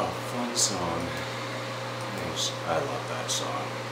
Oh, fun song. I love that song.